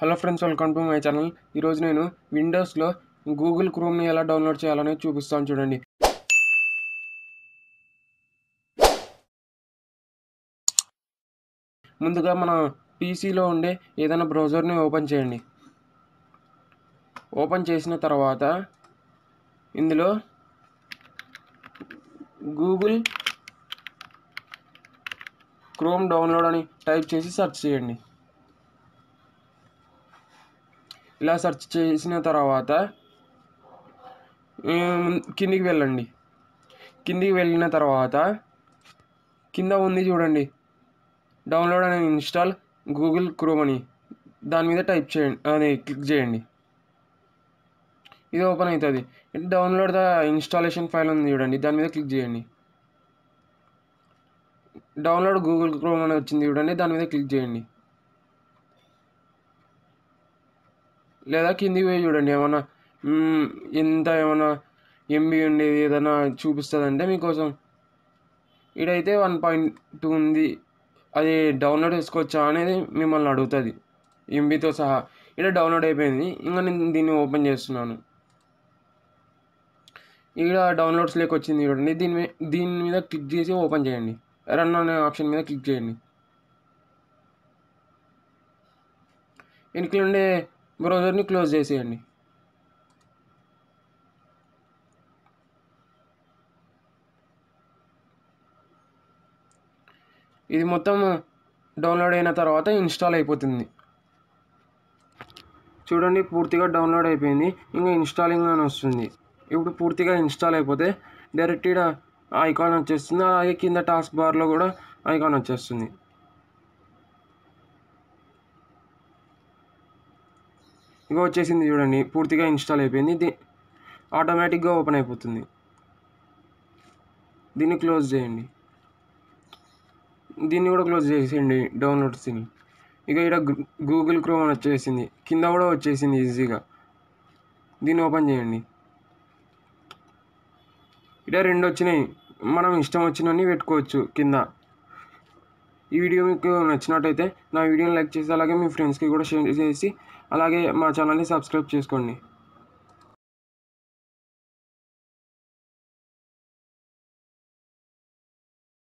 Hello friends welcome to my channel. ఈరోజు నేను విండోస్లో Google క్రోమ్ని ఎలా డౌన్లోడ్ చేయాలనేది చూపిస్తాను చూడండి. ముందుగా మన పీసీలో ఉండే ఏదైనా బ్రౌజర్ని ఓపెన్ చేయండి. ఓపెన్ చేసిన తర్వాత ఇందులో గూగుల్ క్రోమ్ డౌన్లోడ్ అని టైప్ చేసి సెర్చ్ చేయండి. ఇలా సెర్చ్ చేసిన తర్వాత కిందికి వెళ్ళండి. కిందికి వెళ్ళిన తర్వాత కింద ఉంది చూడండి. Download and install Google Chrome అని. దాని మీద టైప్ చేయండి అది క్లిక్ చేయండి. ఇది ఓపెన్ అవుతుంది. డౌన్లోడ్ ద ఇన్స్టాలేషన్ ఫైల్ ఉంది చూడండి. దాని మీద క్లిక్ చేయండి. డౌన్లోడ్ గూగుల్ క్రోమ్ అని వచ్చింది చూడండి. దాని మీద క్లిక్ చేయండి. లేదా కిందికి పోయి చూడండి ఏమన్నా ఎంత ఏమన్నా ఎంబీ ఉండేది ఏదైనా చూపిస్తుందంటే మీకోసం. ఇడైతే వన్ పాయింట్ టూ ఉంది. అది డౌన్లోడ్ చేసుకోవచ్చా అనేది మిమ్మల్ని అడుగుతుంది. ఎంబీతో సహా. ఇక్కడ డౌన్లోడ్ అయిపోయింది. ఇంకా నేను దీన్ని ఓపెన్ చేస్తున్నాను. ఇక్కడ డౌన్లోడ్స్ లేక వచ్చింది చూడండి. దీని మీద దీని మీద క్లిక్ చేసి ఓపెన్ చేయండి. రన్ అనే ఆప్షన్ మీద క్లిక్ చేయండి. ఇంట్లో ఉండే బ్రౌజర్ని క్లోజ్ చేసేయండి. ఇది మొత్తం డౌన్లోడ్ అయిన తర్వాత ఇన్స్టాల్ అయిపోతుంది. చూడండి పూర్తిగా డౌన్లోడ్ అయిపోయింది. ఇంకా ఇన్స్టాలింగ్ అని వస్తుంది. ఇప్పుడు పూర్తిగా ఇన్స్టాల్ అయిపోతే డైరెక్ట్ ఐకాన్ వచ్చేస్తుంది. అలాగే కింద టాస్క్ బార్లో కూడా ఐకాన్ వచ్చేస్తుంది. ఇక వచ్చేసింది చూడండి పూర్తిగా ఇన్స్టాల్ అయిపోయింది. ఇది ఆటోమేటిక్గా ఓపెన్ అయిపోతుంది. దీన్ని క్లోజ్ చేయండి. దీన్ని కూడా క్లోజ్ చేసేయండి డౌన్లోడ్స్ని ఇక ఇక్కడ గూగుల్ క్రోమ్ అని వచ్చేసింది. కింద కూడా వచ్చేసింది ఈజీగా దీన్ని ఓపెన్ చేయండి. ఇక్కడ రెండు వచ్చినాయి. మనం ఇష్టం వచ్చినవన్నీ పెట్టుకోవచ్చు కింద. ఈ వీడియో మీకు నచ్చినట్టయితే నా వీడియోని లైక్ చేసి అలాగే మీ ఫ్రెండ్స్కి కూడా షేర్ చేసి అలాగే మా ఛానల్ని సబ్స్క్రైబ్ చేసుకోండి.